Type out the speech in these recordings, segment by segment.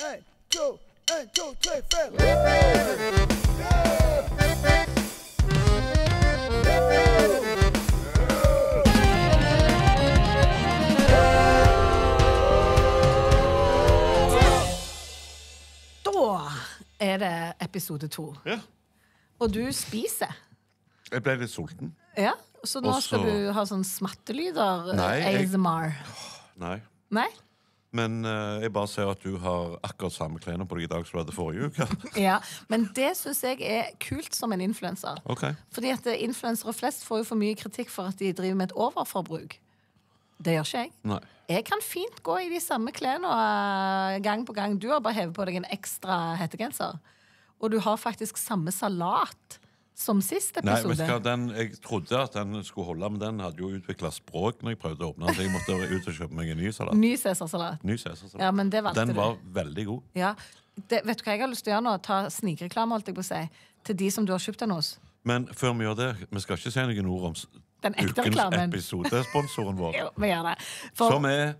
En, to, en, to, tre, fem. Da er det episode to. Ja. Og du spiser. Jeg ble litt sulten. Ja, Så nå Også... skal du ha sånn smattelyder? Nei, jeg- ASMR. Nei. Nei? Men uh, jeg bare ser at du har akkurat samme klærne på deg i dag som du hadde forrige uke. Ja, Men det syns jeg er kult som en influenser. Ok. Fordi at eh, influensere flest får jo for mye kritikk for at de driver med et overforbruk. Det gjør ikke jeg. Nei. Jeg kan fint gå i de samme klærne uh, gang på gang. Du har bare hevet på deg en ekstra hettegenser. Og du har faktisk samme salat som sist Nei, vet episode. du hva, den, Jeg trodde at den skulle holde, men den hadde jo utvikla språk når jeg prøvde å åpne den. Så jeg måtte ut og kjøpe meg en ny salat. Ny cæsarsalat. Ny Cæsarsalat. Ja, men det valgte Den du. var veldig god. Ja. Det, vet du hva jeg har lyst til å gjøre nå? Ta snikreklame, holdt jeg på å si, til de som du har kjøpt den hos. Men før vi gjør det, vi skal ikke si noen ord om Den ekte ukens reklamen. episodesponsoren vår, Jo, vi gjør det. For som er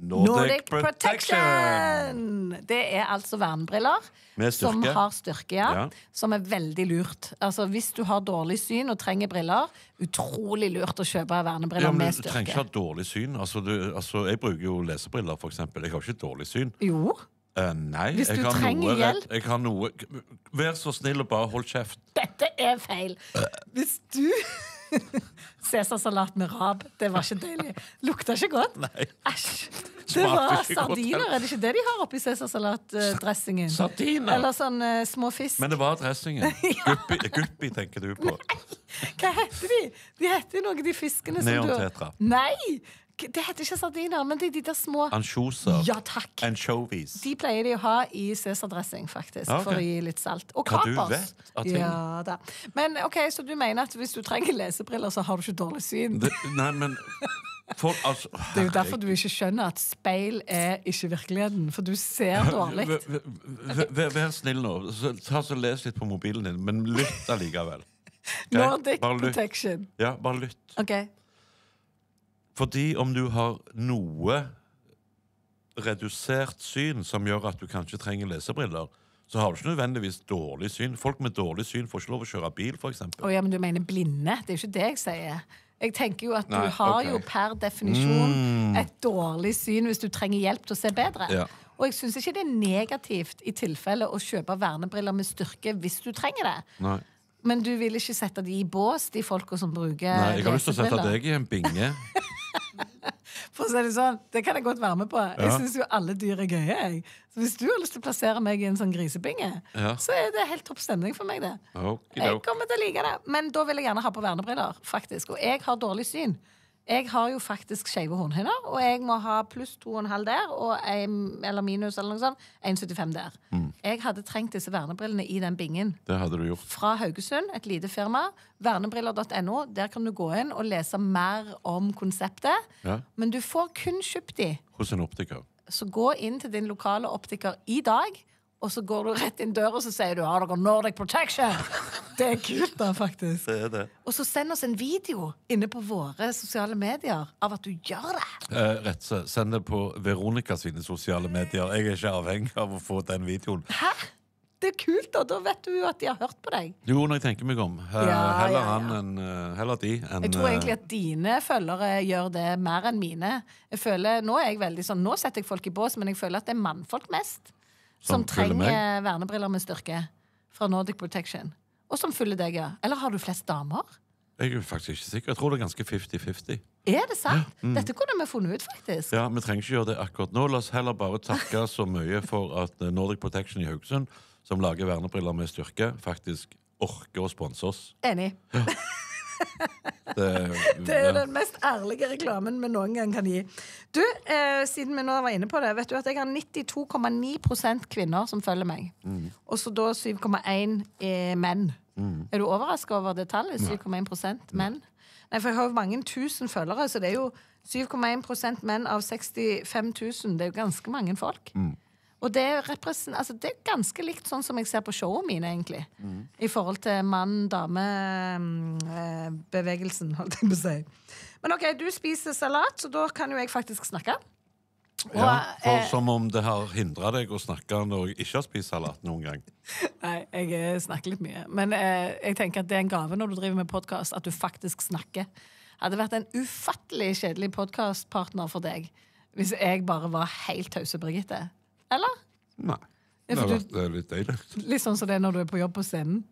Nordic, Nordic Protection. Protection! Det er altså vernebriller som har styrke, ja, Ja. Som er veldig lurt. Altså Hvis du har dårlig syn og trenger briller, utrolig lurt å kjøpe vernebriller Ja, med Du trenger ikke ha dårlig syn. Altså, du, altså, jeg bruker jo lesebriller, for eksempel. Jeg har ikke dårlig syn. Jo. Eh, nei, Hvis du har trenger noe hjelp. Jeg har noe Vær så snill og bare hold kjeft. Dette er feil. Hvis du Cæsarsalat med rab, det var ikke deilig. Lukta ikke godt. Nei. Æsj. Det var sardiner, er det ikke det de har oppi cæsarsalatdressingen? Sardiner? Eller sånn uh, små fisk. Men det var dressingen. Guppi, guppi tenker du på. Nei. Hva heter de? De heter jo noe, de fiskene som du Neontetra. Nei! Det heter ikke sardiner, men det er de der små Ansjoser. Ja takk. Anchovies. De pleier de å ha i cæsardressing, faktisk. okay. For å gi litt salt. Og Hva du vet av ting. Ja, da. Men ok, Så du mener at hvis du trenger lesebriller, så har du ikke dårlig syn? Det, nei, men For, altså, Det er jo derfor du ikke skjønner at speil er ikke virkeligheten. For du ser dårlig. Vær- snill nå. Ta så Les litt på mobilen din, men lytt allikevel. Nordic protection. Ja, bare lytt. Ok. Fordi om du har noe redusert syn som gjør at du kanskje trenger lesebriller, så har du ikke nødvendigvis dårlig syn. Folk med dårlig syn får ikke lov å kjøre bil, f.eks. Oh, ja, men du mener blinde? Det er jo ikke det jeg sier. Jeg tenker jo at du har ok. Mm. jo per definisjon et dårlig syn hvis du trenger hjelp til å se bedre. Ja. Og jeg syns ikke det er negativt i tilfelle å kjøpe vernebriller med styrke hvis du trenger det. Nei. Men du vil ikke sette de i bås, de folka som bruker Nei, jeg har lyst til å sette deg i en binge. For å si det sånn, det kan jeg godt være med på. Jeg syns jo alle dyr er gøye. Jeg. Så hvis du har lyst til å plassere meg i en sånn grisebinge, Ja. så er det helt topp stemning for meg, det. Jeg kommer til å like det. Men da vil jeg gjerne ha på vernebriller, faktisk. Og jeg har dårlig syn. Jeg har jo faktisk skeive hornhinner, og jeg må ha pluss 2,5 der, og en, eller minus eller noe sånt, 1,75 der. Mm. Jeg hadde trengt disse vernebrillene i den bingen. Det hadde du gjort. Fra Haugesund, et lite firma. Vernebriller.no. Der kan du gå inn og lese mer om konseptet. Ja. Men du får kun kjøpt de. Hos en optiker. Så gå inn til din lokale optiker i dag, og så går du rett inn døra og så sier du, har dere Nordic Protection. Det er kult, da, faktisk. Det er det. Og så send oss en video inne på våre sosiale medier av at du gjør det. Eh, Retse, send det på Veronica sine sosiale medier. Jeg er ikke avhengig av å få den videoen. Hæ? Det er kult, da. Da vet du jo at de har hørt på deg. Jo, når jeg tenker meg om. Eh, Ja, heller ja, ja. han enn eh, Heller de enn Jeg tror eh, egentlig at dine følgere gjør det mer enn mine. Jeg føler, Nå er jeg veldig sånn, nå setter jeg folk i bås, men jeg føler at det er mannfolk mest som, Som trenger vernebriller med styrke fra Nordic Protection. Og som følger deg, ja. Eller har du flest damer? Jeg er faktisk ikke sikker. Jeg tror det er ganske 50-50. Er det sant? Dette kunne vi funnet ut, faktisk. mm. Ja, Vi trenger ikke gjøre det akkurat nå. La oss heller bare takke så mye for at eh, Nordic Protection i Haugesund, som lager vernebriller med styrke, faktisk orker å sponse oss. Enig. Det, Det er den mest ærlige reklamen vi noen gang kan gi. Du, eh, siden vi nå var inne på det, vet du at jeg har 92,9% kvinner som følger meg. Og så da 7,1 menn. menn. Er du overraska over det tallet? 7,1% menn? Nei, for jeg har jo mange tusen følgere, så det er jo 7,1% menn av 65 000. Det er jo ganske mange folk. Og det altså, det er ganske likt sånn som jeg ser på showene mine, egentlig. I forhold til mann-dame-bevegelsen, holdt jeg på å si. Men OK, du spiser salat, så da kan jo jeg faktisk snakke. Ja, for eh, Som om det har hindra deg å snakke når jeg ikke har spist salat noen gang. Nei, jeg eh, snakker litt mye. Men eh, jeg tenker at det er en gave når du driver med podkast, at du faktisk snakker. Hadde vært en ufattelig kjedelig podkastpartner for deg hvis jeg bare var helt tause, Birgitte. Eller? Nei. Det har vært eh, litt deilig. Litt sånn som det er når du er på jobb på scenen.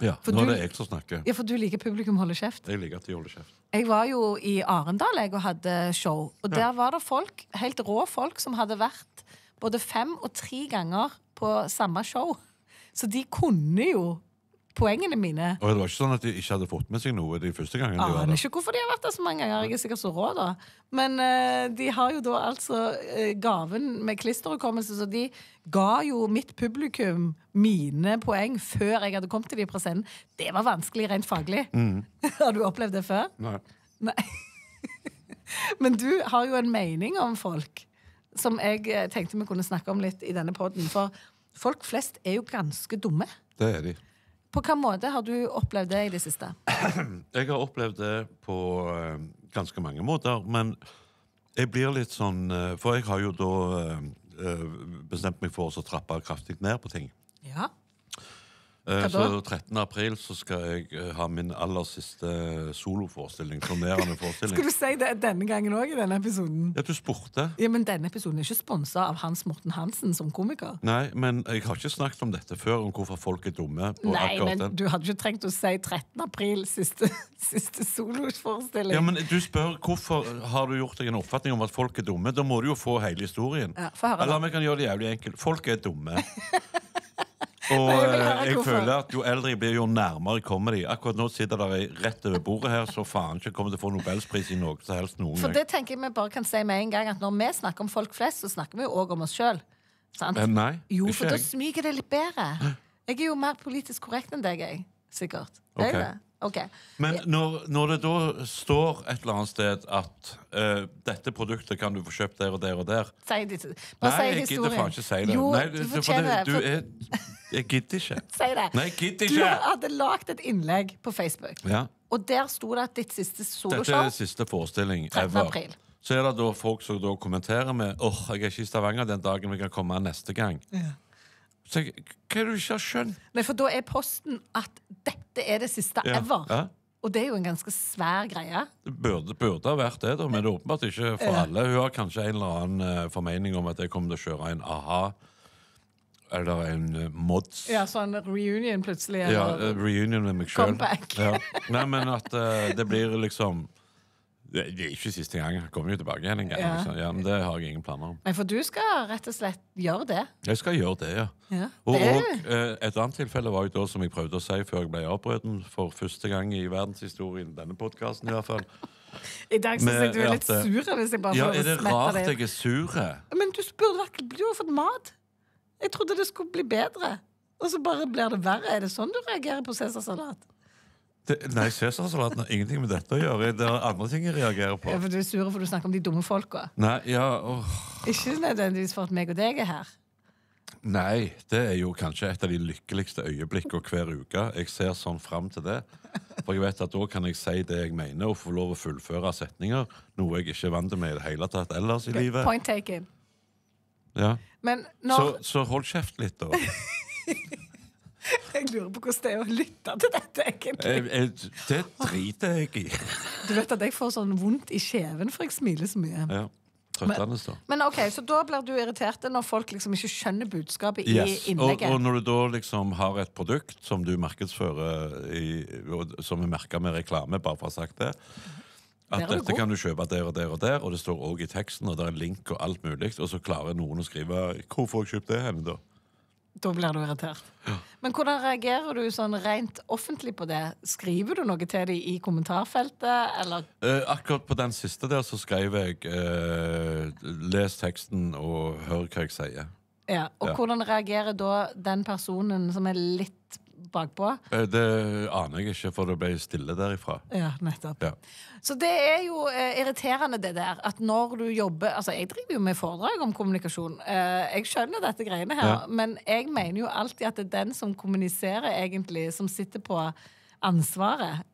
Ja, For Nå er du- det jeg som snakker. Ja, for du liker publikum holde kjeft. Jeg liker at de holder kjeft. Jeg var jo i Arendal jeg, og hadde show. Og der var det folk, helt rå folk som hadde vært både fem og tre ganger på samme show. Så de kunne jo poengene mine. Og det var ikke sånn at de ikke hadde fått med seg noe de første gangene de var Aner der. ikke hvorfor de har vært der så mange ganger. Jeg er sikkert så rå, da. Men eh, de har jo da altså eh, gaven med klisterhukommelse, så de ga jo mitt publikum mine poeng før jeg hadde kommet til de på scenen. Det var vanskelig rent faglig. har du opplevd det før? Nei. Nei. Men du har jo en mening om folk som jeg eh, tenkte vi kunne snakke om litt i denne poden. For folk flest er jo ganske dumme. Det er de. På hvilken måte har du opplevd det i det siste? Jeg har opplevd det på eh, ganske mange måter, men jeg blir litt sånn eh, For jeg har jo da eh, bestemt meg for å trappe kraftig ned på ting. Ja. Eh, så 13. april så skal jeg eh, ha min aller siste soloforestilling. Turnerende forestilling. Skal du si det denne gangen òg, i denne episoden? Ja, du spurte. Ja, men Denne episoden er ikke sponsa av Hans Morten Hansen som komiker. Nei, men jeg har ikke snakket om dette før, om hvorfor folk er dumme. på Nei, men den. du hadde ikke trengt å si 13. april, siste, siste soloforestilling. Ja, men du spør hvorfor har du gjort deg en oppfatning om at folk er dumme. Da må du jo få hele historien. Ja. Eller vi kan gjøre det jævlig enkelt. Folk er dumme. Og jeg eh, føler at jo eldre jeg blir, jo nærmere kommer de. Akkurat nå sitter dere rett over bordet her, så faen ikke kommer til å få nobelspris i noe som helst noen For det tenker jeg vi bare kan si med en gang at Når vi snakker om folk flest, så snakker vi jo òg om oss sjøl. Eh, Nei, Jo, for da smyger det litt bedre. Jeg er jo mer politisk korrekt enn deg, jeg. Sikkert. Er jeg det? Ok. Men når, når det da står et eller annet sted at uh, dette produktet kan du få kjøpt der og der og der. Nei, jeg gidder faen ikke si det. Jo, Nei, du fortjener det. Du er Jeg gidder ikke. Si det. Nei, jeg gidder Du hadde lagd et innlegg på Facebook, Ja. og der sto det at ditt siste soloshow Dette er siste forestilling 13. ever. april. Så er det da folk som da kommenterer med åh, jeg er ikke i Stavanger den dagen vi kan komme neste gang. Så jeg, hva er det du ikke har skjønt? Nei, for da er posten at dette er det siste Ja, ever. ja. Og det er jo en ganske svær greie. Det burde, burde ha vært det, da, men det er åpenbart ikke for Ja. alle. Hun har kanskje en eller annen uh, formening om at jeg kommer til å kjøre en a-ha eller en uh, mods. Ja, sånn reunion plutselig. Ja, eller- eh, reunion med meg sjøl. Ja. Nei, men at det blir liksom Det det er ikke siste gang. Jeg kommer jo tilbake igjen en gang. Ja. Liksom. Ja, men det har jeg ingen planer om. Nei, for du skal rett og slett gjøre det. Jeg skal gjøre det, ja. Ja. Og, det og eh, et annet tilfelle var jo da, som jeg prøvde å si før jeg ble avbrutt for første gang i verdenshistorien, denne podkasten i hvert fall. I dag syns jeg du er litt eh, sur. Hvis jeg bare Ja, er det rart deg. jeg er sur? Men du burde virkelig Du har fått mat. Jeg trodde det skulle bli bedre. Og så bare blir det verre. Er det sånn du reagerer på cæsarsalat? Det, nei, Cæsarsalaten har ingenting med dette å gjøre. Det er andre ting jeg reagerer på. Ja, for du er sur for du snakker om de dumme folka. Nei, ja, åh. Ikke nødvendigvis for at meg og deg er her. Nei, det er jo kanskje et av de lykkeligste øyeblikkene hver uke. Jeg ser sånn fram til det. For jeg vet at da kan jeg si det jeg mener, og få lov å fullføre setninger. Noe jeg ikke er vant med i det hele tatt ellers i livet. Point taken. Ja. Men Så, så hold kjeft litt, da. Jeg lurer på hvordan det er å lytte til dette, egentlig. Jeg, jeg, det driter jeg i. Du vet at jeg får sånn vondt i kjeven for jeg smiler så mye. Ja. Men. Men ok, Så da blir du irritert når folk liksom ikke skjønner budskapet i Yes. Og, innlegget? og når du da liksom har et produkt som du markedsfører i, og, som er merka med reklame, bare for å ha sagt det At det dette god. kan du kjøpe der og der og der, og det står òg i teksten, og det er en link og alt mulig, og så klarer noen å skrive 'Hvor får jeg kjøpt det hen', da? Da blir du irritert. Men hvordan reagerer du sånn rent offentlig på det? Skriver du noe til dem i kommentarfeltet, eller Eh, akkurat på den siste der så skrev jeg eh, 'Les teksten og hør hva jeg sier'. ja. Og Ja. hvordan reagerer da den personen som er litt bakpå? Eh, det aner jeg ikke, for det ble stille derifra. Ja, nettopp. Ja. Så det er jo eh, irriterende det der at når du jobber Altså, jeg driver jo med foredrag om kommunikasjon. Eh, jeg skjønner dette greiene her, Ja. men jeg mener jo alltid at det er den som kommuniserer, egentlig, som sitter på ansvaret.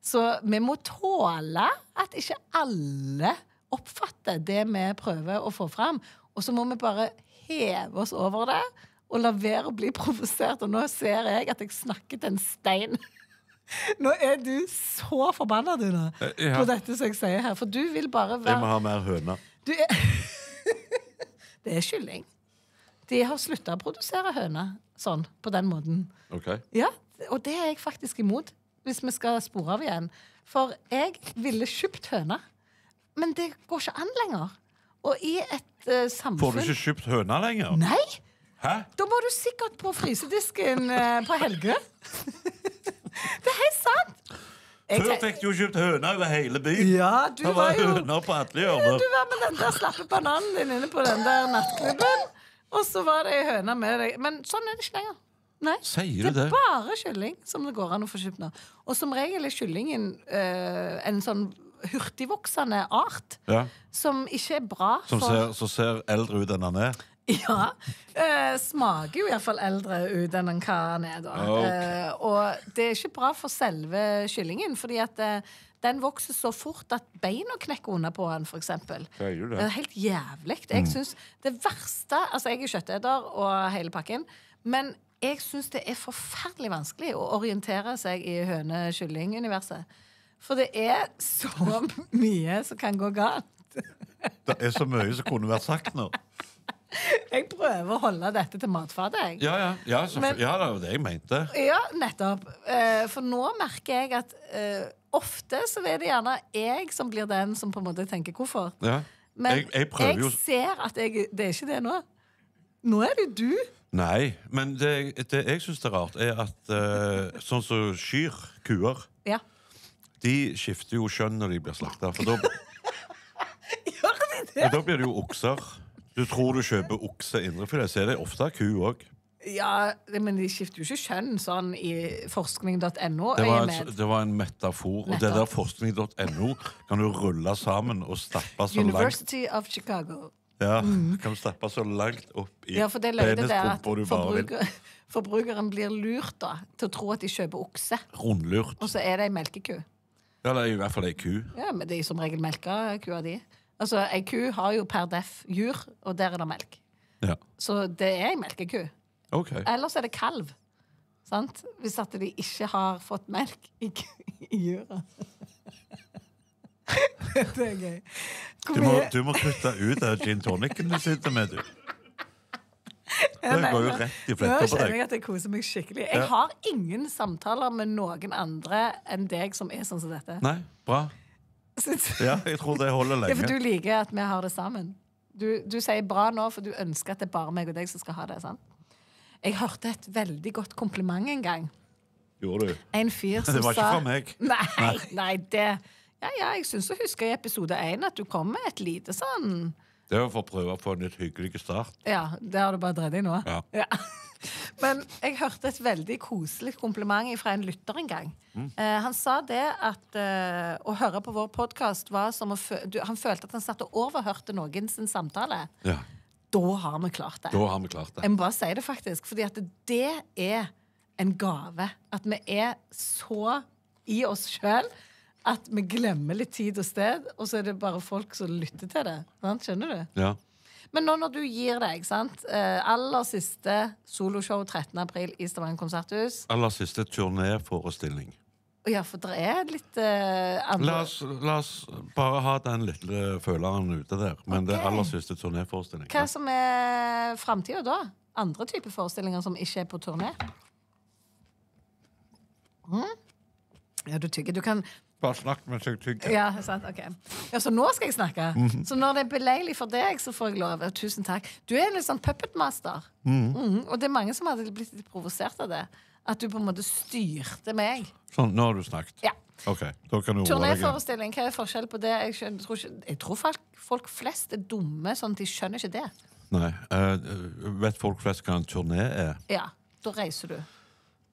Så vi må tåle at ikke alle oppfatter det vi prøver å få fram. Og så må vi bare heve oss over det og la være å bli provosert. Og nå ser jeg at jeg snakker til en stein. Nå er du så forbanna, du, Eh, ja. på dette som jeg sier her. For du vil bare være Jeg må ha mer høner. du er... Det er kylling. De har slutta å produsere høner sånn, på den måten. Ok? Ja, og det er jeg faktisk imot, hvis vi skal spore av igjen. For jeg ville kjøpt høner, men det går ikke an lenger. Og i et uh, samfunn Får du ikke kjøpt høner lenger? Nei! Hæ? Da må du sikkert på frysedisken eh, på Helgø. det er helt sant! Jeg Før fikk du jo kjøpt høner over hele byen. Ja, du Det var var jo høner på alle Du hjørner. var med den der slappe bananen din inne på den der nattklubben. Og så var det ei høne med deg. Men sånn er det ikke lenger. Nei. Sier du det det? er bare kylling som det går an å få kjøpt nå. Og som regel er kyllingen eh, en sånn hurtigvoksende art Ja. som ikke er bra Som for ser, som ser eldre ut enn han er. Ja. Eh, smaker jo iallfall eldre ut enn hva den er, da. Okay. Eh, og det er ikke bra for selve kyllingen, fordi at eh, den vokser så fort at beina knekker under på den, f.eks. Det er helt jævlig. Jeg synes det verste Altså, jeg er kjøtteter og hele pakken, men jeg syns det er forferdelig vanskelig å orientere seg i høne-kylling-universet. For det er så mye som kan gå galt. Det er så mye som kunne vært sagt nå. Jeg prøver å holde dette til matfatet, jeg. Ja, ja. Ja, så, Men- ja det var det jeg mente. Ja, nettopp. Eh, For nå merker jeg at eh, ofte så er det gjerne jeg som blir den som på en måte tenker hvorfor. Ja. Men Jeg, jeg jo ser at jeg, det er ikke det nå. Nå er det du. Nei, men det, det jeg syns er rart, er at uh, sånn som kyr, kuer, Ja. de skifter jo kjønn når de blir slakta. For da, Gjør de det? da blir det jo okser. Du tror du kjøper okse indrefilet, så er det ofte ku òg. Ja, men de skifter jo ikke kjønn sånn i forskning.no. Det, var det var en metafor. Og det Nettopp. der forskning.no kan du rulle sammen og stappe så langt University of Chicago. Ja, kan du stappe så langt opp i Ja, for det løyde det at du bare vil. forbruker, forbrukeren blir lurt da til å tro at de kjøper okse, Rundlurt. og så er det ei melkeku. Ja, det er i hvert fall ei ku. Ja, men det er som regel melka kua di. Altså, Ei ku har jo per def jur, og der er det melk. Ja. Så det er ei melkeku. Okay. Ellers er det kalv. Sant? Hvis at de ikke har fått melk i, i jura. det er gøy. Du må, du må kutte ut den gin tonicen du sitter med, du. Det går jo rett i Nå fletta på kjenner jeg deg. at jeg koser meg skikkelig. Jeg har ingen samtaler med noen andre enn deg som er sånn som dette. Nei, bra. Ja, jeg tror det holder Ja, for du liker at vi har det sammen. Du, du sier bra nå, for du ønsker at det er bare meg og deg som skal ha det. sant? Jeg hørte et veldig godt kompliment en gang. Gjorde du? En fyr som Det var ikke sa fra meg. Nei, nei, det Ja, ja, jeg syns å huske i episode én at du kom med et lite sånn Det var for å prøve å få en litt hyggelig start. Ja, det har du bare dreid i nå. Ja. Men jeg hørte et veldig koselig kompliment fra en lytter en gang. Eh, han sa det at eh, å høre på vår podkast var som å fø du, Han følte at han satt og overhørte sin samtale. Ja, Da har vi klart det. Da har vi klart det. Jeg må bare si det, faktisk. Fordi at det er en gave. At vi er så i oss sjøl at vi glemmer litt tid og sted, og så er det bare folk som lytter til det. Skjønner du? Ja. Men nå når du gir deg, sant? Eh, aller siste soloshow 13. april i Stavanger konserthus Aller siste turnéforestilling. Ja, for det er litt uh, andre La oss, la oss bare ha den lille føleren ute der. Men det Ok. aller siste turnéforestilling. Hva som er framtida da? Andre typer forestillinger som ikke er på turné? Mm? Ja, du tygger. Du kan Bare snakk mens jeg tygger. Ja, sant, ok Ja, Så nå skal jeg snakke? Så når det er beleilig for deg, så får jeg lov. Tusen takk. Du er en litt sånn puppetmaster. Mhm, Og det er mange som hadde blitt litt provosert av det. At du på en måte styrte meg. Sånn, nå har du snakket. Ja. OK, da kan du. Turnéforestilling, hva er forskjell på det? Jeg, skjønner, tror, ikke, jeg tror folk, folk flest er dumme, sånn at de skjønner ikke det. Nei. Uh, vet folk flest hva en turné er? Ja, da reiser du.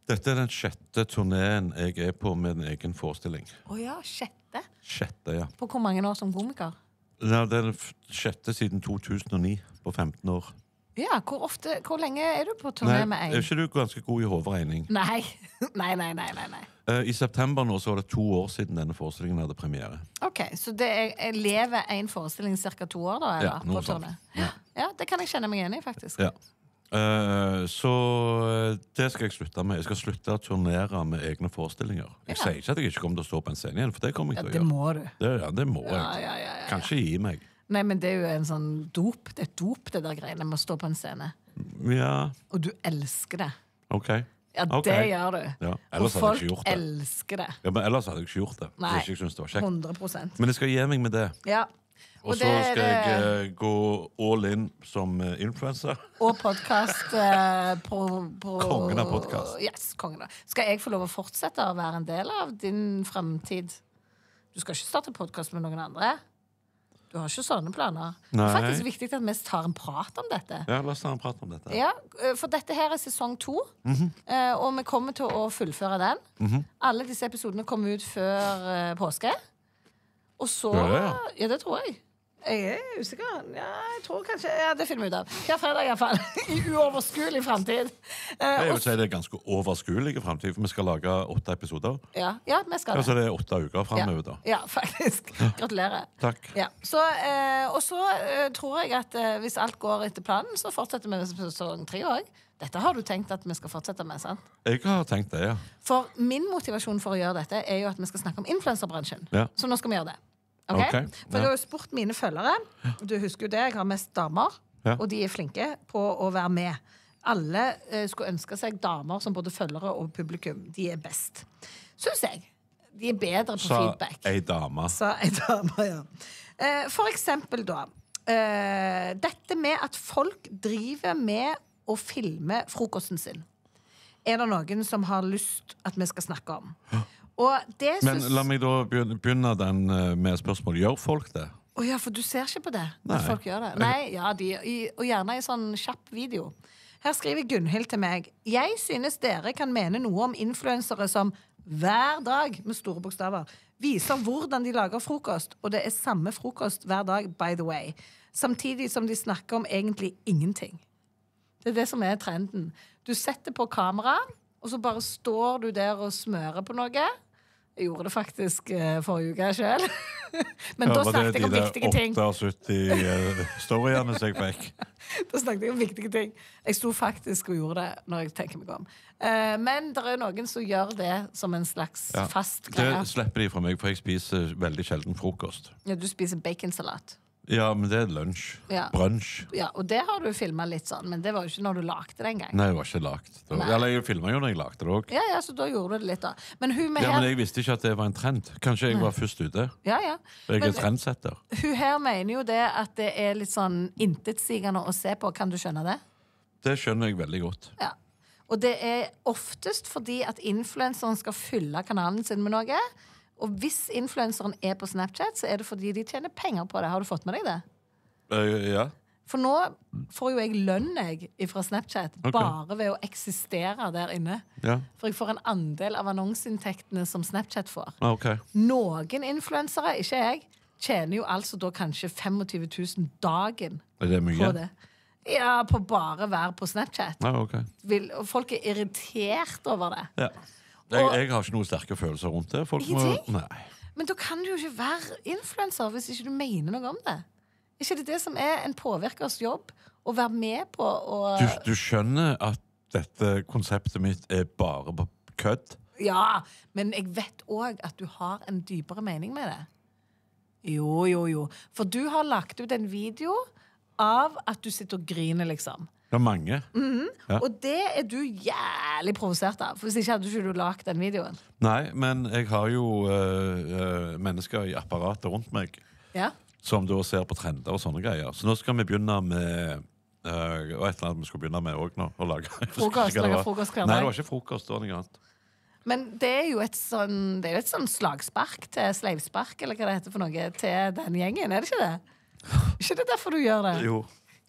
Dette er den sjette turneen jeg er på med en egen forestilling. Å ja, sjette? Sjette, ja. På hvor mange år som komiker? Ja, Det er den f- sjette siden 2009, på 15 år. Ja, hvor ofte, hvor lenge er du på turné Nei, med er én? ikke du ganske god i hoderegning? Nei. nei, nei, nei, nei, nei. Eh, I september nå så var det to år siden denne forestillingen hadde premiere. OK. Så det er, jeg lever én forestilling ca. to år, da? Eller, Ja, noe på sånt. Ja. Ja, det kan jeg kjenne meg igjen i, faktisk. Ja. Eh, så eh, det skal jeg slutte med. Jeg skal slutte å turnere med egne forestillinger. Jeg Ja. sier ikke at jeg ikke kommer til å stå på en scene igjen, for det kommer jeg ja, til å gjøre. må. Det, ja, det må jeg. Ja, ja, ja, ja. Kanskje gi meg. Nei, men det er jo en sånn dop. Det er dop, det der greiene med å stå på en scene. Ja, Og du elsker det. OK. Ja, det gjør du. Ja, Og folk elsker det. Ja, men ellers hadde jeg ikke gjort det. Nei. Jeg ikke det var kjekt. 100% Men jeg skal gi meg med det. Ja. Og så det er skal jeg uh, gå all in som uh, influenser. Og podkast Uh, på, på Kongen av podcast. Yes, kongen av. Skal jeg få lov å fortsette å være en del av din fremtid? Du skal ikke starte podkast med noen andre? Du har ikke sånne planer? Det er faktisk viktig at vi tar en prat om dette. Ja, La oss ta en prat om dette. Ja, eh, For dette her er sesong to, mm -hmm. og vi kommer til å fullføre den. Alle disse episodene kommer ut før eh, påske. Og så ja? Ja, det tror jeg. Jeg er usikker. Ja, jeg tror kanskje Ja, det finner vi ut av. Hver fredag, iallfall. I uoverskuelig framtid. Eh, Jeg vil si det er ganske overskuelig framtid, for vi skal lage åtte episoder. Ja, ja, vi skal det. Altså det. det er åtte uker framover, da. Ja, faktisk. Gratulerer. Takk. Ja. Så, eh, og så eh, tror jeg at eh, hvis alt går etter planen, så fortsetter vi med sesong tre òg. Dette har du tenkt at vi skal fortsette med, sant? Jeg har tenkt det, ja. For min motivasjon for å gjøre dette er jo at vi skal snakke om influenserbransjen. Ja. Så nå skal vi gjøre det. Ok? Ok, For jeg har jo spurt mine følgere. Du husker jo det, jeg har mest damer. Ja. Og de er flinke på å være med. Alle eh, skulle ønske seg damer som både følgere og publikum. De er best. Syns jeg. De er bedre på Sa feedback. ei dame. Sa ei dame, ja. Eh, for eksempel, da. Eh, dette med at folk driver med å filme frokosten sin. Er det noen som har lyst at vi skal snakke om? Det Men la meg da begynne den eh, med spørsmål. Gjør folk det? Å ja, for du ser ikke på det Nei. når folk gjør det? Nei, ja, de, i, og gjerne i sånn kjapp video. Her skriver Gunhild til meg Jeg synes dere kan mene noe om influensere som hver dag, med store bokstaver, viser hvordan de lager frokost, og det er samme frokost hver dag, by the way. Samtidig som de snakker om egentlig ingenting. Det er det som er trenden. Du setter på kamera, og så bare står du der og smører på noe. Jeg gjorde det faktisk eh, forrige uke sjøl. Men da snakket jeg om de der viktige ting. 78 uh, storyene som jeg fikk? Da snakket jeg om viktige ting. Jeg sto faktisk og gjorde det når jeg tenker meg om. Eh, men det er noen som gjør det som en slags Ja. fast Det slipper de fra meg, for jeg spiser veldig sjelden frokost. Ja, du spiser baconsalat. Ja, men det er lunsj. Ja. Brunsj. Ja, og det har du filma litt sånn, men det var jo ikke når du lagde det engang. Nei, det var ikke lagt. Det var- Nei. Eller jeg filma jo når jeg lagde det òg. Ja, ja, så da gjorde du det litt, da. Men hun med Ja, men her jeg visste ikke at det var en trend. Kanskje jeg var først ute. Ja, ja. Jeg Men- er trendsetter. Hun her mener jo det at det er litt sånn intetsigende å se på. Kan du skjønne det? Det skjønner jeg veldig godt. Ja. Og det er oftest fordi at influenseren skal fylle kanalen sin med noe. Og hvis influenseren er på Snapchat, så er det fordi de tjener penger på det. Har du fått med deg det? Uh, ja. For nå får jo jeg lønn jeg fra Snapchat okay. bare ved å eksistere der inne. ja. For jeg får en andel av annonseinntektene som Snapchat får. Okay. OK. Noen influensere, ikke jeg, tjener jo altså da kanskje 25 000 dagen Er det på det. Ja, på bare å være på Snapchat. Ah, ok. Vil, og folk er irritert over det. Ja. Jeg, jeg har ikke noen sterke følelser rundt det. Folk må. Men da kan du jo ikke være influenser hvis ikke du mener noe om det. Ikke det det som er en påvirkers jobb? Å være med på å Du, du skjønner at dette konseptet mitt er bare på kødd? Ja, men jeg vet òg at du har en dypere mening med det. Jo, jo, jo. For du har lagt ut en video av at du sitter og griner, liksom. Det er mange. Ja. Og det er du jævlig provosert av. For hvis ikke hadde ikke du lagd den videoen. Nei, men jeg har jo eh, mennesker i apparatet rundt meg Ja? som da ser på trender og sånne greier. Så nå skal vi begynne med eh, og et eller annet vi skulle begynne med òg nå. Å lage Frokost, lage frokost hver Nei, det var ikke frokost. Det var noe annet. Men det er jo et sånn, det er jo et sånn slagspark til sleivspark, eller hva det heter for noe, til den gjengen. Er det ikke det? Ikke det derfor du gjør det? Jo.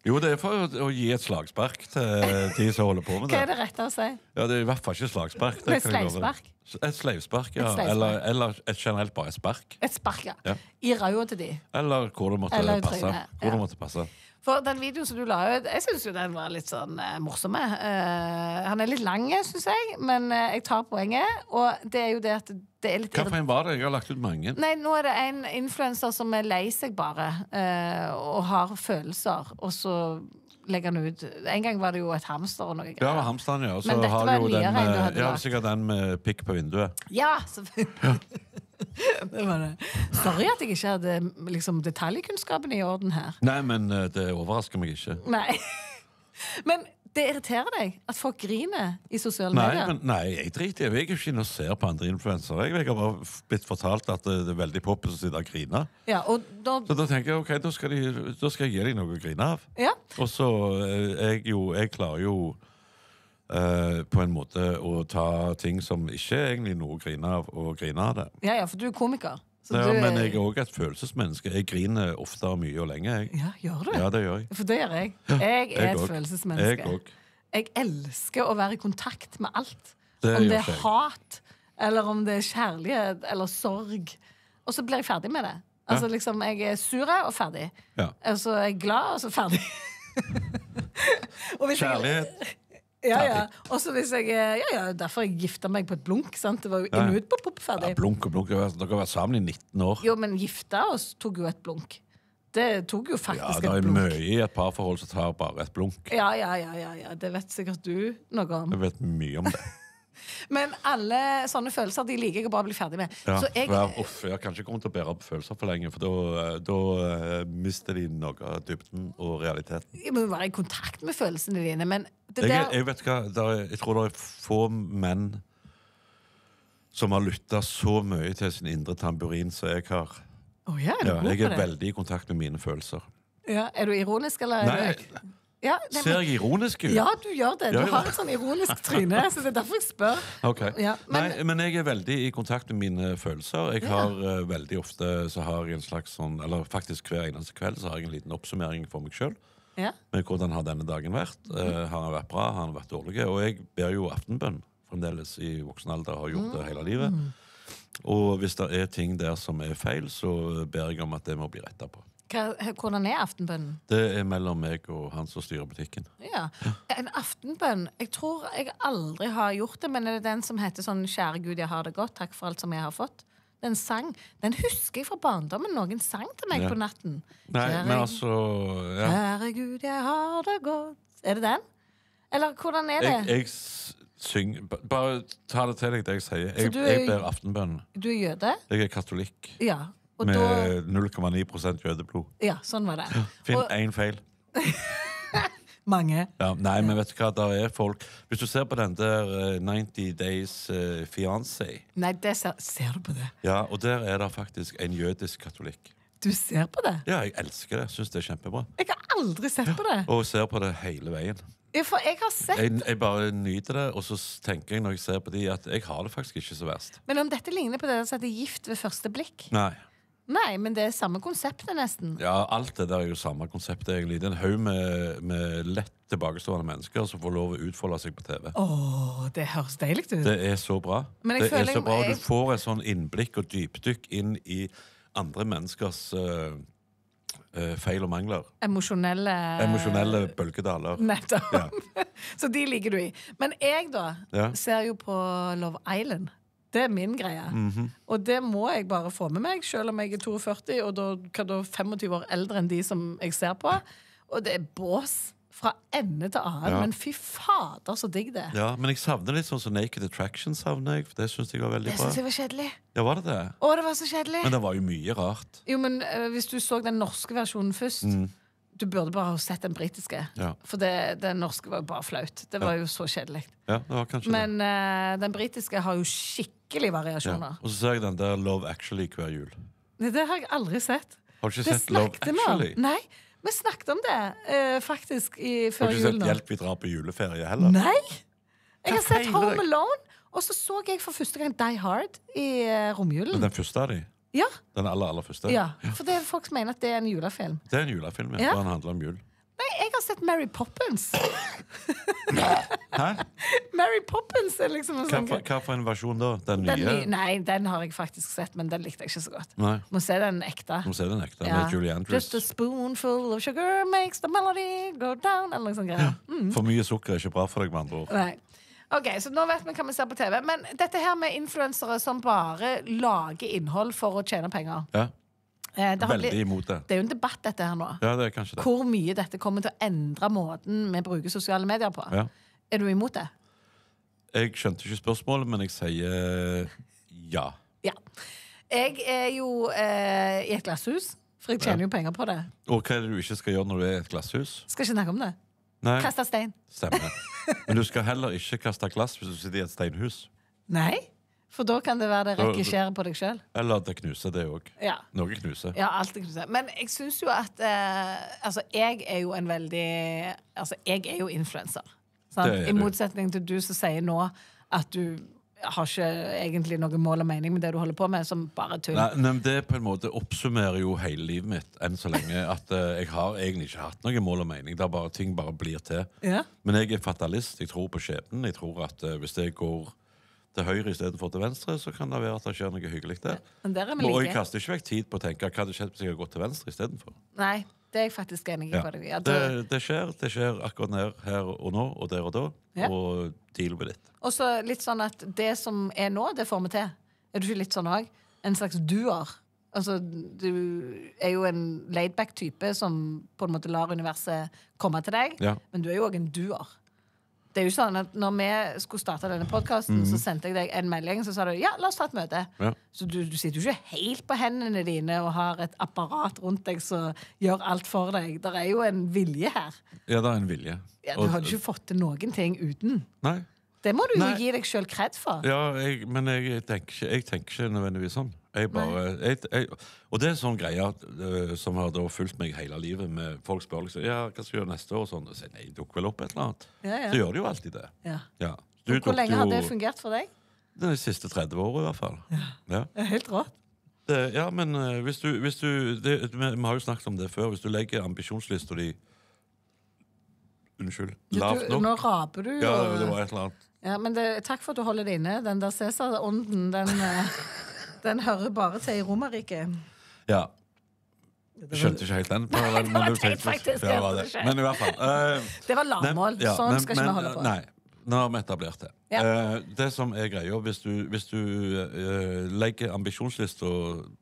Jo, det er for å, gi et slagspark til de som holder på med det. Hva er det. rett rette å si? Ja, Det er i hvert fall ikke slagspark. det jeg sleivspark? Et sleivspark, ja. Et. Eller, eller et generelt bare et spark. Et spark, ja. Ja. I ræva til de. Eller hvor det måtte Eller passe. Hvor ja. det måtte passe. For den videoen som du la ut, jeg syns jo den var litt sånn eh, morsom. Eh, han er litt lang, syns jeg, men eh, jeg tar poenget. Og det er jo det at det er litt Hva for en var det? Jeg har lagt ut mange. Nei, nå er det en influenser som er lei seg bare, eh, og har følelser, og så legger han ut En gang var det jo et hamster og noe Ja, det var hamsteren, ja. Så Men dette har var en nyere en du hadde ja, lagt. sikkert den med pikk på vinduet. Ja, selvfølgelig. det var det. Sorry at jeg ikke hadde liksom, detaljkunnskapen i orden her. Nei, men eh, det overrasker meg ikke. Nei. Men det irriterer deg at folk griner i sosiale Nei, medier? men, nei, jeg driter i det. Jeg er ikke inne og ser på andre influensere. Jeg, har bare blitt fortalt at det er veldig poppis å sitte og grine. Ja, og da, Så da tenker jeg ok, da skal, de, da skal jeg gi dem noe å grine av. ja, Og så eh, jeg jo Jeg klarer jo eh, på en måte å ta ting som ikke er egentlig noe å grine av, og grine av det. ja, ja, for du er komiker. Så Ja, du, men jeg er òg et følelsesmenneske. Jeg griner ofte og mye og lenge. Jeg. Ja, gjør du? Ja, det gjør jeg. For det gjør jeg. Jeg er Jeg et også. følelsesmenneske. Jeg. Jeg elsker å være i kontakt med alt. Det om det er jeg. hat, eller om det er kjærlighet eller sorg. Og så blir jeg ferdig med det. Altså liksom, Jeg er sur og ferdig. Ja. Og så er jeg glad, og så ferdig. Og jeg- Kjærlighet. Ja, ja. Og så hvis jeg Ja, ja, derfor jeg gifta meg på et blunk. sant? Det var jo inn inn ut, pop, ferdig. Ja, blunk og blunk. Dere har vært sammen i 19 år. Jo, men gifta oss tok jo et blunk. Det tok jo faktisk et blunk. Ja, Det er mye i et parforhold som tar bare et blunk. Ja, ja, ja, ja, ja. Det vet sikkert du noe om. Jeg vet mye om det. Men alle sånne følelser de liker jeg å bare bli ferdig med. Ja. Så jeg, Ja, uff, jeg kan ikke komme til å bære opp følelser for lenge, for da, da eh, mister de noe av dybden og realiteten. jeg må være i kontakt med følelsene dine, men det Jeg, der er- jeg vet hva, der er, jeg tror det er få menn som har lytta så mye til sin indre tamburin som jeg har. Oh, ja, er Ja, jeg er veldig i kontakt med mine følelser. Ja, er du ironisk, eller? er Nei. Ja, nei, Ser jeg ironisk ut? ja, du gjør det. Du Ja, har et sånn ironisk tryne, så det er derfor jeg spør. Okay. Ja, men- Nei, men jeg er veldig i kontakt med mine følelser. Jeg har uh, veldig ofte så har jeg en slags sånn Eller faktisk hver eneste kveld så har jeg en liten oppsummering for meg sjøl. Ja. Med hvordan har denne dagen vært. Uh, har han vært bra? Har han vært dårlig? Og jeg ber jo aftenbønn fremdeles i voksen alder. Har gjort det hele livet. Og hvis det er ting der som er feil, så ber jeg om at det må bli retta på. Hva, hvordan er aftenbønnen? Det er mellom meg og han som styrer butikken. Ja. En aftenbønn Jeg tror jeg aldri har gjort det, men er det den som heter sånn 'Kjære Gud, jeg har det godt. Takk for alt som jeg har fått'? Den sang. Den husker jeg fra barndommen. Noen sang til meg Ja. på natten. Nei, Kjære- men altså ja. Kjære Gud, jeg har det godt. Er det den? Eller hvordan er det? Jeg, jeg syng Bare ta det til deg, det jeg sier. Jeg, du jeg ber aftenbønn. Du er jøde? Jeg er katolikk Ja. Og med 0,9% jødeblod. Ja, sånn var det. Finn Og én feil. mange. Ja, nei, men vet du hva, der er folk Hvis du ser på den der eh, 90 Days uh, Fiancé, Nei, det ser, ser du på det? ja, og der er det faktisk en jødisk katolikk. Du ser på det? Ja, jeg elsker det. Syns det er kjempebra. Jeg har aldri sett på det. Og ser på det hele veien. Ja, For jeg har sett Jeg, jeg bare nyter det, og så tenker jeg når jeg ser på de, at jeg har det faktisk ikke så verst. Men om dette ligner på det som heter Gift ved første blikk? Nei. Nei, men det er samme konseptet, nesten. Ja, alt det der er jo samme konsept, egentlig. Det er en haug med, med lett tilbakestående mennesker som får lov å utfolde seg på TV. Åh, det høres deilig ut. Det er så bra. Det er så bra, og jeg- Du får et sånn innblikk og dypdykk inn i andre menneskers uh, feil og mangler. Emosjonelle Emosjonelle bølgedaler. Nettopp. Ja. Så de liker du i. Men jeg, da, Ja. ser jo på Love Island. Det er min greie. Mhm. Og det må jeg bare få med meg, selv om jeg er 42 og da, hva da 25 år eldre enn de som jeg ser på. Og det er bås fra ende til annen. Ja. Men fy fader, så digg det er. Ja, men jeg savner litt sånn som Naked Attraction. savner jeg, for Det syns jeg var veldig Det bra. syns jeg var kjedelig. Ja, var det det? Å, det var så kjedelig. Men det var jo mye rart. Jo, men uh, hvis du så den norske versjonen først Du burde bare ha sett den britiske. Mm. Ja. For det, den norske var jo bare flaut. Det var jo så kjedelig. Ja, det var kanskje det. Men uh, den britiske har jo skikkelig Ja. variasjoner. Og så ser jeg den der Love Actually hver jul. Nei, Det har jeg aldri sett. Har du ikke Det sett Love. Actually? Nei, vi snakket om det eh, faktisk i, Har du ikke sett. Hjelp, vi drar på juleferie heller? Nei! Jeg har sett Home? Alone, og så så jeg for første gang Die Hard i eh, romjulen. Den første av de? Ja, Den aller, aller første? ja, for det er folk som mener at det er en julefilm. Det er en julefilm, ja. Ja. Den handler om jul. Nei, jeg har sett Mary Poppins. Hæ? Mary Poppins er liksom en Hva sånn for, hva for en versjon da? Den den nye? nye, Nei, den har jeg faktisk sett, men den likte jeg ikke så godt. Nei. Må se den ekte. Må se den ekte. Med Julie Andrews. Just a spoonful of sugar makes the melody go down. Eller noe sånt greier. Mm. For mye sukker er ikke bra for deg, med andre ord. Nei. Ok, Så nå vet vi hva vi ser på TV. Men dette her med influensere som bare lager innhold for å tjene penger Ja. Eh, det, handler, Veldig imot det. det er jo en debatt, dette her nå. Ja, det er kanskje det. Hvor mye dette kommer til å endre måten vi bruker sosiale medier på. Ja. Er du imot det? Jeg skjønte ikke spørsmålet, men jeg sier ja. Ja. Jeg er jo eh, i et glasshus, for jeg tjener jo penger på det. Og hva er det du ikke skal gjøre når du er i et glasshus? Skal ikke snakke om det. Nei, Kaste stein. stemmer. Men du skal heller ikke kaste glass hvis du sitter i et steinhus. Nei, for da kan det være det reklisjerer på deg sjøl. Eller at det knuser, det òg. Ja. Noe knuser. Ja, alt det knuser. Men jeg syns jo at eh, Altså, jeg er jo en veldig Altså, jeg er jo influenser. Er I motsetning til du som sier nå at du har ikke egentlig noe mål og mening med det du holder på med, som bare tull. Nei, men Det på en måte oppsummerer jo hele livet mitt enn så lenge. At eh, jeg har egentlig ikke hatt noe mål og mening. Det er bare Ting bare blir til. Ja. Men jeg er fatalist. Jeg tror på skjebnen. Jeg tror at eh, hvis jeg går til høyre istedenfor til venstre, så kan det være at det skjer noe hyggelig der. Men der er Og jeg kaster ikke vekk tid på å tenke hva hadde skjedd hvis jeg hadde gått til venstre istedenfor. Nei, det er jeg faktisk enig i. Ja. på. Ja, Det, det skjer det skjer akkurat ned her og nå og der og da. Og deal with it. Og så litt sånn at det som er nå, det får vi til. Er du ikke litt sånn òg? En slags duer. Altså, du er jo en laidback type som på en måte lar universet komme til deg, men du er jo òg en duer. Det er jo sånn at når vi skulle starte denne podkasten, så sendte jeg deg en melding, så sa du ja, la oss ta et møte. Mhm. Ja. Så du, du sitter jo ikke helt på hendene dine og har et apparat rundt deg som gjør alt for deg. Det er jo en vilje her. Ja, det er en vilje. Ja, du hadde ikke fått til noen ting uten. Nei. Det må du jo gi deg sjøl kred for. Ja, jeg, men jeg tenker, ikke, jeg tenker ikke nødvendigvis sånn. Jeg bare, jeg, jeg, og det er sånn greie uh, som har da fulgt meg hele livet. Med folk spør liksom, ja, hva skal du gjøre neste år. Og sånn, og sier, nei, dukker vel opp et eller annet. Ja, ja. Så gjør de jo alltid det. Ja. Ja. Og Hvor lenge har det fungert for deg? De siste 30 åra, i hvert fall. Ja. Det er helt rått. Det, ja, men uh, hvis du, hvis du det, Vi vi har jo snakket om det før. Hvis du legger ambisjonslista di Unnskyld. Lavt nok. nå raper du. Ja, det var et eller annet. Ja, men det, takk for at du holder det inne. Den der Cæsar-ånden, den, eh, den hører bare til i Romerriket. Ja. Skjønte ikke helt den. parallellen, men var du tenkte- faktisk, Ja, det var det. Men i hvert fall. uh, Det var lavmål. ja, sånn men- skal ikke vi holde på. Nei, nå har vi etablert det. Ja. Uh, det som er greia, hvis du, hvis du uh, legger ambisjonslista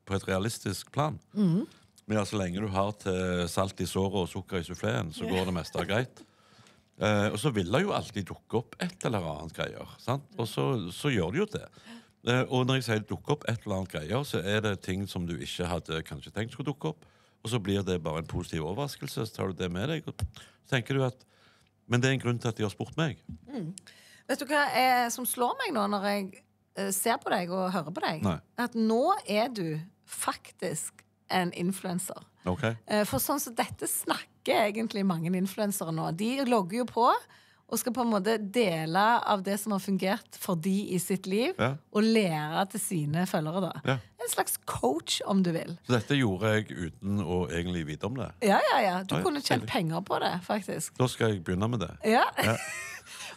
på et realistisk plan mm. Men ja, Så lenge du har til salt i såret og sukker i suffleen, så går det meste greit. Uh, og så vil det jo alltid dukke opp et eller annet greier. Sant? Og så, så gjør det jo det. Eh, og når jeg sier det dukker opp et eller annet greier, så er det ting som du ikke hadde kanskje tenkt skulle dukke opp. Og så blir det bare en positiv overraskelse, så tar du det med deg. Og så tenker du at Men det er en grunn til at de har spurt meg. Vet du hva er, som slår meg nå når jeg eh, ser på deg og hører på deg? Nei. At nå er du faktisk en influenser. Ok? Eh, For sånn som dette snakker egentlig mange influensere nå. De logger jo på og skal på en måte dele av det som har fungert for de i sitt liv, Ja. og lære til sine følgere. da. Ja. En slags coach, om du vil. Så dette gjorde jeg uten å egentlig vite om det. Ja, ja, ja. Du ja, kunne tjent penger på det, faktisk. Da skal jeg begynne med det. Ja.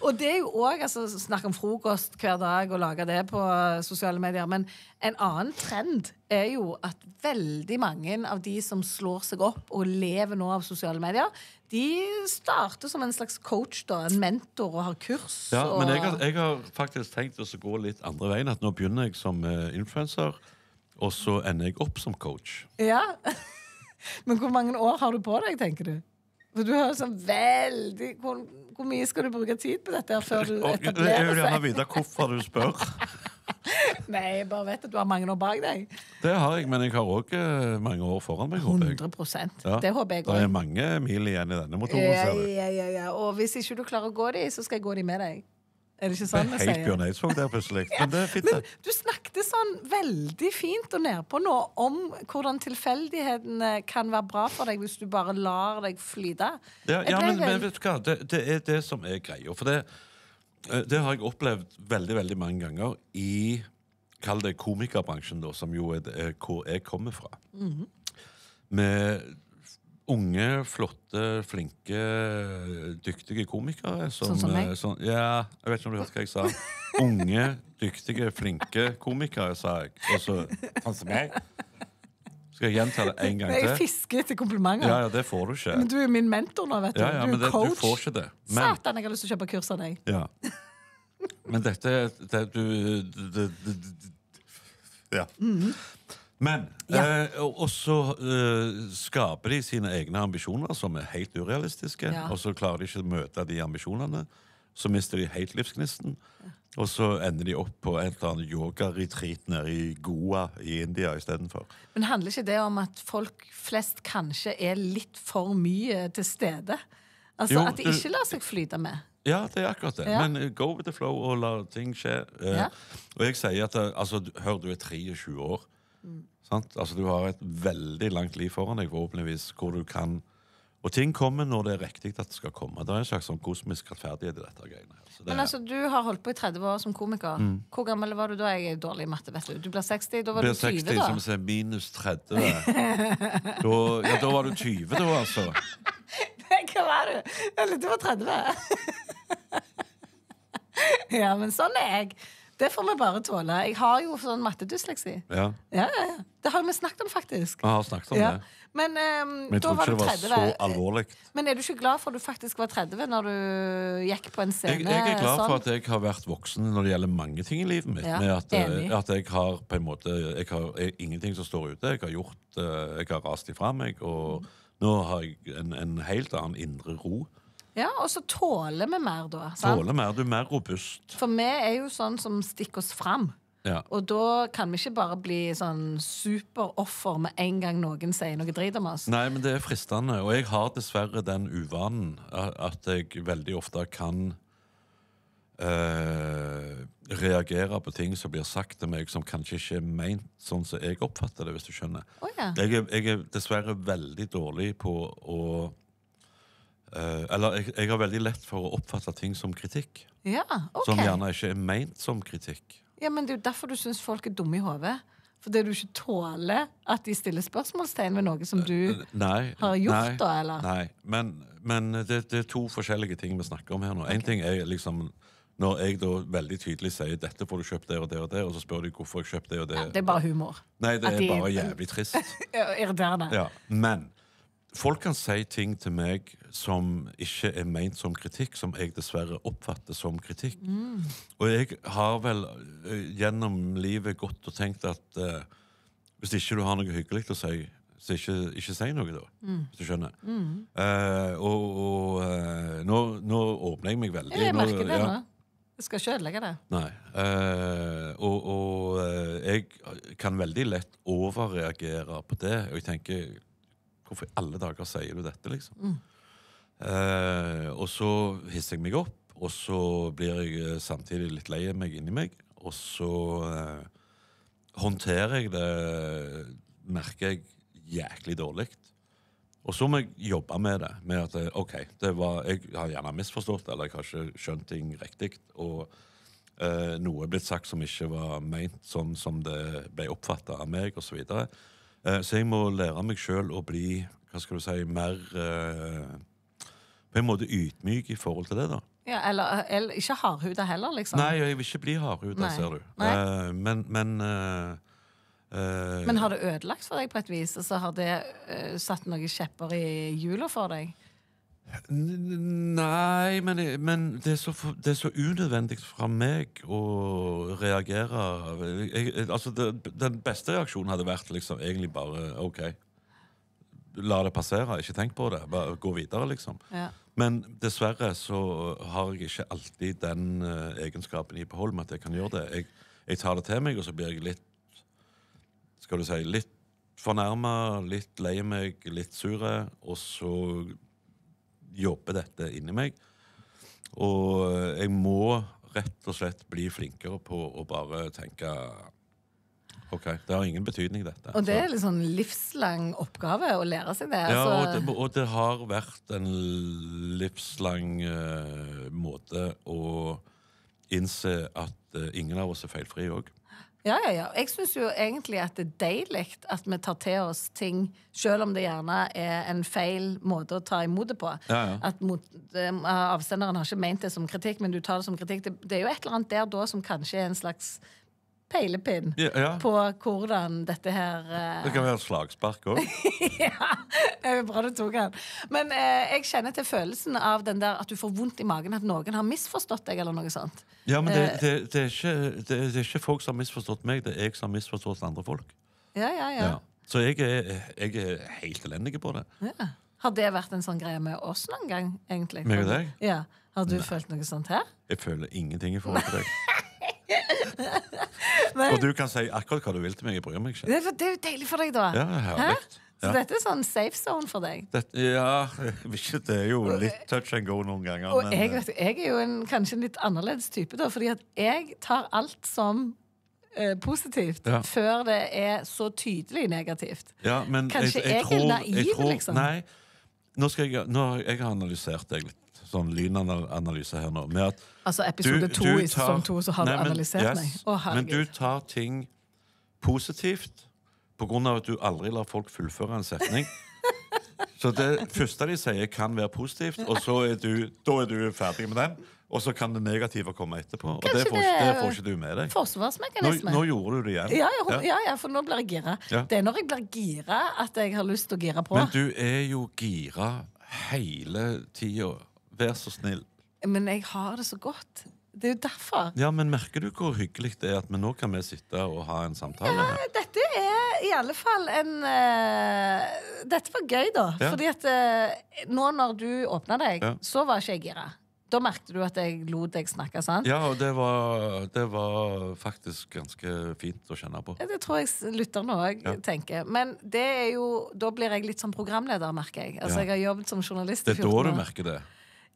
og det er jo òg altså, Snakk om frokost hver dag og lage det på eh, sosiale medier. Men en annen trend er jo at veldig mange av de som slår seg opp og lever nå av sosiale medier, de starter som en slags coach, da, en mentor, og har kurs. Ja, og... Men jeg har, jeg har faktisk tenkt å gå litt andre veien. At nå begynner jeg som uh, influenser, og så ender jeg opp som coach. Ja. Men hvor mange år har du på deg, tenker du? For du har sånn veldig Hvor, hvor mye skal du bruke tid på dette før du Og jeg vil gjerne seg? vite hvorfor du spør. Nei, jeg bare vet at du har mange år bak deg. Det har jeg, men jeg har òg mange år foran meg. håper jeg. 100 Ja. Det håper jeg Det er mange mil igjen i denne motoren. Ja, ja, ja, ja. Og hvis ikke du klarer å gå de, så skal jeg gå de med deg. Er det ikke sånn vi er helt sier? Bjørn Eidsvåg der plutselig. Men det er fint, Men det. du snakket sånn veldig fint og nedpå nå om hvordan tilfeldighetene kan være bra for deg hvis du bare lar deg flyte. Ja, ja men, men vet du hva? Det, det er det som er greia. For det, eh, det har jeg opplevd veldig veldig mange ganger i Kall det komikerbransjen, da, som jo er, er hvor jeg kommer fra. Mhm. Med unge, flotte, flinke, dyktige komikere som Sånn som meg? eh, sånn- ja, jeg vet ikke om du hørte hva jeg sa. Unge, dyktige, flinke komikere, sa jeg. Og så Sånn som meg. Skal jeg gjenta det en gang til? Jeg fisker etter komplimenter. Ja, ja, det får du ikke. Men du er min mentor nå, vet du. Ja, ja, du men er det, du får ikke det. Men, Satan, jeg har lyst til å kjøpe kurs av deg. ja. Men dette det, du, det, det, du, du Ja. Men. Ja. eh, og så eh, skaper de sine egne ambisjoner, som er helt urealistiske. Ja. Og så klarer de ikke å møte de ambisjonene. Så mister de helt livsgnisten. Og så ender de opp på et eller annet yogaretreat nede i Goa i India istedenfor. Men handler ikke det om at folk flest kanskje er litt for mye til stede? Altså Jo, At de ikke lar seg flyte med? Ja, det er akkurat det. Ja. Men eh, go with the flow og la ting skje. Eh, Ja. Og jeg sier at eh, altså, Hør, du er 23 år. Mm. Sant? Altså, du har et veldig langt liv foran deg, forhåpentligvis, hvor du kan Og ting kommer når det er riktig at det skal komme. Det er en slags sånn kosmisk rettferdighet i dette. greiene her. Så det, Men altså, Du har holdt på i 30 år som komiker. Mm. Hvor gammel var du da? Jeg er dårlig i matte. vet Du Du blir 60, da var du 20, 60, da. som sier minus 30. da, ja, da var du 20, da, altså. Hva var du? Eller du var 30. ja, men sånn er jeg. Det får vi bare tåle. Jeg har jo sånn mattedysleksi. Ja, Ja, ja, ja. Det har vi snakket om, faktisk. Vi har snakket om det. Men, um, Men jeg tror ikke det var 30. så alvorlig. Men er du ikke glad for at du faktisk var 30 når du gikk på en scene Jeg, jeg er glad sånn? for at jeg har vært voksen når det gjelder mange ting i livet mitt. Med at, eh, at jeg har på en måte Jeg har jeg, ingenting som står ute. Jeg har gjort eh, Jeg har rast ifra meg, og nå har jeg en, en helt annen indre ro. Ja, Og så tåler vi mer, da. sant? Tåler mer. Du er mer robust. For vi er jo sånn som stikker oss fram. Ja. Og da kan vi ikke bare bli sånn superoffer med en gang noen sier noe drit om oss. Nei, men det er fristende. Og jeg har dessverre den uvanen at jeg veldig ofte kan eh, reagere på ting som blir sagt til meg som kanskje ikke er meint sånn som jeg oppfatter det, hvis du skjønner. Oh, ja. Jeg er, jeg er dessverre veldig dårlig på å Eller jeg, jeg har veldig lett for å oppfatte ting som kritikk. Ja, ok. Som gjerne ikke er meint som kritikk. Ja, men Det er jo derfor du syns folk er dumme i hodet. Fordi du ikke tåler at de stiller spørsmålstegn ved noe som du Nei. Har gjort nei, da, eller? Nei. Men, men det, det er to forskjellige ting vi snakker om her nå. En ting er liksom når jeg da veldig tydelig sier 'dette får du kjøpt der og der og der', og så spør de hvorfor jeg kjøpte det og det. Det er bare humor. Nei, det er de- bare jævlig trist. Ja, Irriterende. Ja. Men folk kan si ting til meg som ikke er ment som kritikk, som jeg dessverre oppfatter som kritikk. Mm. Og jeg har vel gjennom livet gått og tenkt at eh, hvis ikke du har noe hyggelig å si, så ikke, ikke si noe, da. Mm. Hvis du skjønner. Eh, og og eh, nå, nå åpner jeg meg veldig. Jeg merker det ja. nå. Jeg skal ikke ødelegge det. Nei. eh, og og jeg kan veldig lett overreagere på det. Og jeg tenker Hvorfor i alle dager sier du dette, liksom? Eh, og så hisser jeg meg opp, og så blir jeg eh, samtidig litt lei meg inni meg. Og så eh, håndterer jeg det, merker jeg, jæklig dårlig. Og så må jeg jobbe med det. Med at eh, ok, det var, jeg har gjerne misforstått eller jeg har ikke skjønt ting riktig. Og eh, noe er blitt sagt som ikke var meint sånn som det ble oppfatta av meg, osv. Så, videre. eh, så jeg må lære meg sjøl å bli hva skal du si, mer eh, På en måte ydmyk i forhold til det. da. Ja, eller, eller ikke hardhuda heller, liksom. Nei, jeg vil ikke bli hardhuda, ser du. Eh, men men eh, eh, Men har det ødelagt for deg på et vis? Altså, har det eh, satt noen kjepper i hjula for deg? Nei, men, men det, er så, det er så unødvendig fra meg å reagere. Jeg, jeg, altså det, den beste reaksjonen hadde vært liksom egentlig bare OK. La det passere, ikke tenk på det. Bare gå videre, liksom. Ja. Men dessverre så har jeg ikke alltid den eh, egenskapen i behold med at jeg kan gjøre det. Jeg, jeg tar det til meg, og så blir jeg litt Skal du si litt fornærma, litt lei meg, litt sure, og så jobber dette inni meg. Og jeg må rett og slett bli flinkere på å bare tenke OK, det har ingen betydning, dette. Og det er en sånn livslang oppgave å lære seg det. ja, og altså. det, og det har vært en livslang uh, måte å innse at uh, ingen av oss er feilfrie òg. Ja, ja, ja. Jeg syns jo egentlig at det er deilig at vi tar til oss ting, selv om det gjerne er en feil måte å ta imot det på. Ja, ja. At mot, uh, avsenderen har ikke ment det som kritikk, men du tar det som kritikk. Det, det er jo et eller annet der da som kanskje er en slags peilepinn Ja, ja. på hvordan dette her uh... Det kan være slagspark òg. ja, det er bra du tok den. Men uh, jeg kjenner til følelsen av den der at du får vondt i magen, at noen har misforstått deg, eller noe sånt. Ja, men det, Eh. det, det, er ikke, det, er ikke folk som har misforstått meg, det er jeg som har misforstått andre folk. Ja, ja, ja. Så jeg er, jeg er helt elendig på det. ja. Har det vært en sånn greie med oss noen gang, egentlig? Med deg? Ja. Har du følt noe sånt her? Jeg føler ingenting i forhold til deg. Nei. Og du kan si akkurat hva du vil til meg. Jeg bryr meg ikke. Det, er det er jo deilig for deg, da. Ja, herlig. Så Ja. dette er sånn safe zone for deg. Dette, ja, jeg vet ikke, det er jo litt touch and go noen ganger. Og men, jeg, eh, vet, du, jeg er jo en, kanskje en litt annerledes type, da, fordi at jeg tar alt som eh, positivt Ja. før det er så tydelig negativt. ja, men Kanskje jeg er tror- naiv, tror- liksom? Nei, nå skal jeg, nå, jeg har analysert deg litt. Sånn lynanalyse her nå. Med at Altså episode to i sesong to, så har Nei, du men- analysert yes, meg. Å, Men du tar ting positivt på grunn av at du aldri lar folk fullføre en setning. Så det første de sier, kan være positivt, og så er du, da er du ferdig med den. Og så kan det negative komme etterpå. Og det får, det det får ikke du med deg. Nå, Forsvarsmekanisme. nå gjorde du det igjen. Ja, ja, ja, ja, for nå blir jeg gira. Ja. Det er når jeg blir gira at jeg har lyst til å gire på. Men du er jo gira hele tida. Vær så snill. Men jeg har det så godt. Det er jo derfor. Ja, men Merker du hvor hyggelig det er at vi nå kan vi sitte og ha en samtale? her? Dette er i alle fall en uh, Dette var gøy, da. Ja. Fordi at uh, nå når du åpna deg, Ja. så var ikke jeg gira. Da merket du at jeg lot deg snakke, sant? Ja, og det var, det var faktisk ganske fint å kjenne på. Det tror jeg lytterne òg Ja. tenker. Men det er jo, da blir jeg litt som programleder, merker jeg. Altså, Ja. Jeg har jobbet som journalist i 14 år. Det er da du merker det.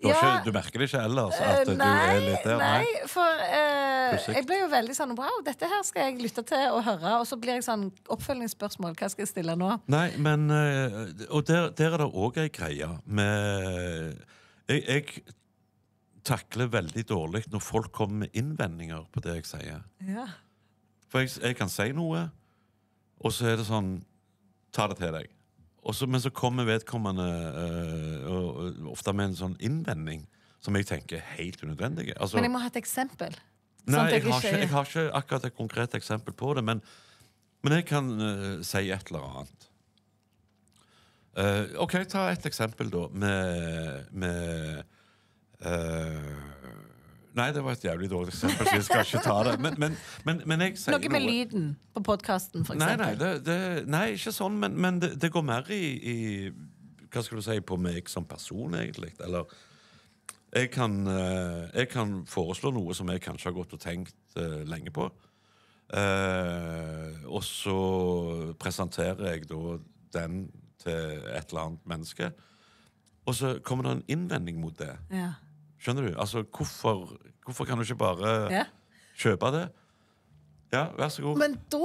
Du, Ja. ikke, du merker det ikke ellers, Eh, at du nei, er litt der? nei, for uh, jeg ble jo veldig sånn Wow, dette her skal jeg lytte til og høre. Og så blir jeg sånn oppfølgingsspørsmål. Hva skal jeg stille nå? Nei, men uh, Og der, der er det òg ei greie med jeg, jeg takler veldig dårlig når folk kommer med innvendinger på det jeg sier. Ja. For jeg, jeg kan si noe, og så er det sånn Ta det til deg. Og så, men så kommer vedkommende øh, ofte med en sånn innvending som jeg tenker er helt unødvendig. Altså, Men jeg må ha et eksempel. Nei, Sånn jeg jeg har, ikke, jeg har ikke akkurat et konkret eksempel på det, men, men jeg kan øh, si et eller annet. Uh, OK, ta et eksempel, da, med, med eh, Nei, det var et jævlig dårlig eksempel, så jeg skal ikke ta det. Men, men, men, men jeg sier Noe med lyden på podkasten, f.eks.? Nei, nei, det, det, nei ikke sånn, men, men det, det går mer i, i Hva skal du si, på meg som person, egentlig. Eller jeg kan, eh, jeg kan foreslå noe som jeg kanskje har gått og tenkt uh, lenge på. Uh, og så presenterer jeg da den til et eller annet menneske. Og så kommer det en innvending mot det. Ja. Skjønner du? Altså, hvorfor, hvorfor kan du ikke bare Ja. kjøpe det? Ja, vær så god. Men da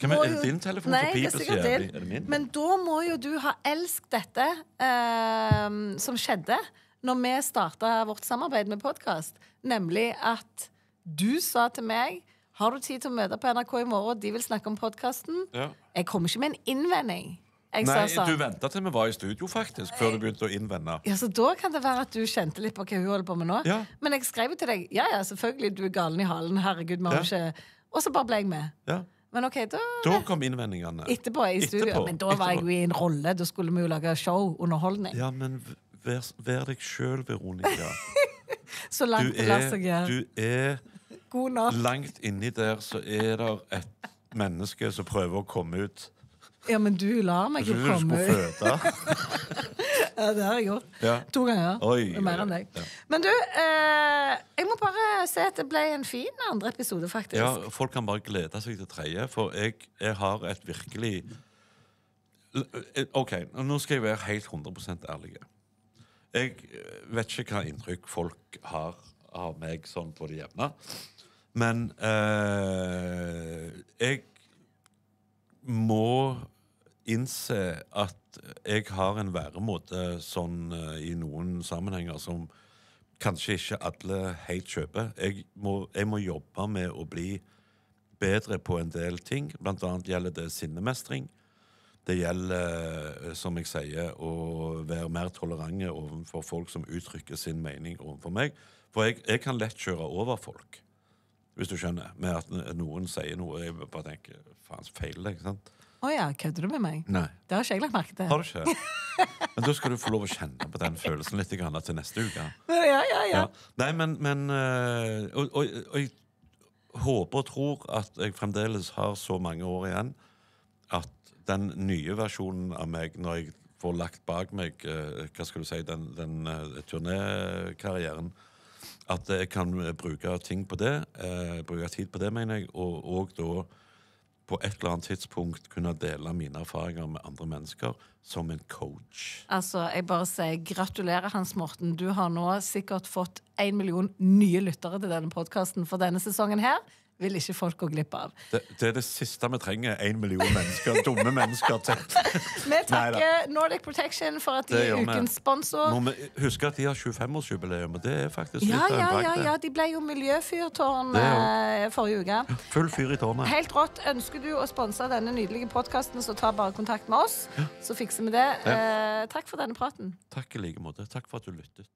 Hvem er- må er det jo- din telefon som Nei, det er piper så sikkert jævlig? din. Er det min? Men da må jo du ha elsket dette eh, som skjedde når vi starta vårt samarbeid med podkast. Nemlig at du sa til meg Har du tid til å møte på NRK i morgen? De vil snakke om podkasten. Ja. Jeg kommer ikke med en innvending. Jeg Nei, sa du sånn venta til vi var i studio, faktisk, før du begynte å innvende. ja, så Da kan det være at du kjente litt på hva hun holder på med nå. Ja. Men jeg skrev jo til deg ja, ja, selvfølgelig, du er galen i halen. Herregud, vi har jo ikke Og så bare ble jeg med. Ja. Men OK, da Da kom innvendingene. Etterpå i studio. Etterpå, Men da var jeg jo i en rolle. Da skulle vi jo lage show, underholdning. Ja, men vær, vær deg sjøl, Veronica. Så langt det lar seg gjøre. du er God nok. Langt inni der så er det et menneske som prøver å komme ut. Ja, men du lar meg Jeg komme. trodde du skulle føde. Ja, det har jeg gjort. Ja. To ganger. Oi, er mer enn deg. ja. Men du, eh, jeg må bare si at det ble en fin andre episode, faktisk. Ja, folk kan bare glede seg til tredje, for jeg, jeg har et virkelig OK, nå skal jeg være helt 100 ærlig. Jeg eh, vet ikke hva inntrykk folk har av meg sånn på det jevne. Men eh, jeg må innse at jeg har en væremåte sånn eh, i noen sammenhenger som kanskje ikke alle helt kjøper. Jeg må, jeg må jobbe med å bli bedre på en del ting. Blant annet gjelder det sinnemestring. Det gjelder, eh, som jeg sier, å være mer tolerante overfor folk som uttrykker sin mening overfor meg. For jeg, jeg kan lett kjøre over folk, hvis du skjønner, med at noen sier noe. Jeg bare tenker faen, feil, ikke sant? Å ja, kødder du med meg? Nei. Det har ikke jeg lagt merke til. Har du ikke? Men da skal du få lov å kjenne på den følelsen litt grann til neste uke. Ja, ja, ja. Ja. Nei, men, men eh, og, og, og jeg håper og tror at jeg fremdeles har så mange år igjen at den nye versjonen av meg, når jeg får lagt bak meg eh, hva skal du si, den, den eh, turnékarrieren At jeg kan bruke ting på det, bruke tid på det, mener jeg, og, og da på et eller annet tidspunkt kunne dele mine erfaringer med andre mennesker som en coach. Altså, jeg bare sier gratulerer, Hans Morten. Du har nå sikkert fått én million nye lyttere til denne podkasten for denne sesongen her. Vil ikke folk gå glipp av. Det, det er det siste vi trenger. Én million mennesker, dumme mennesker til. Vi takker Nordic Protection for at de er ukens sponsor. Må vi huske at de har 25-årsjubileum, og det er faktisk litt Ja, en ja, ja, det. ja, de ble jo miljøfyrtårn Det eh, forrige uke. Full fyr i tårnet. Helt rått. Ønsker du å sponse denne nydelige podkasten, så ta bare kontakt med oss. Så fikser vi det. Ja. Eh, takk for denne praten. Takk i like måte. Takk for at du lyttet.